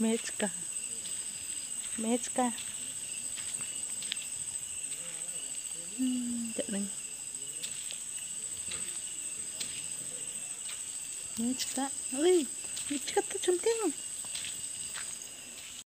Mechka. Meczka. Hmm, Mechka. Ui, Mechka Uy, Meczka tu cantik.